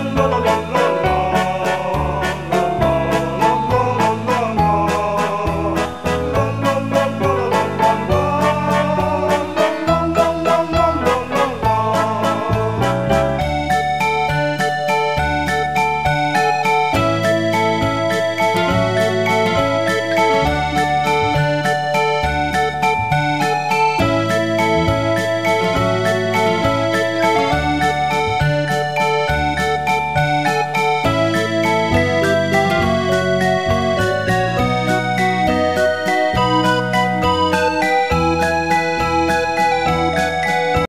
Mambo.